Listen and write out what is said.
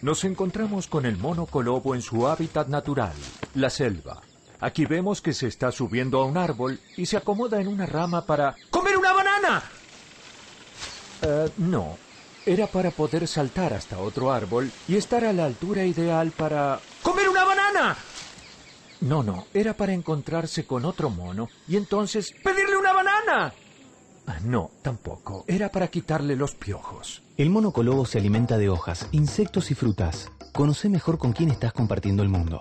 Nos encontramos con el mono colobo en su hábitat natural, la selva. Aquí vemos que se está subiendo a un árbol y se acomoda en una rama para... ¡Comer una banana! Eh, no, era para poder saltar hasta otro árbol y estar a la altura ideal para... ¡Comer una banana! No, no, era para encontrarse con otro mono y entonces... ¡Pedirle una banana! No, tampoco. Era para quitarle los piojos. El mono colobo se alimenta de hojas, insectos y frutas. Conoce mejor con quién estás compartiendo el mundo.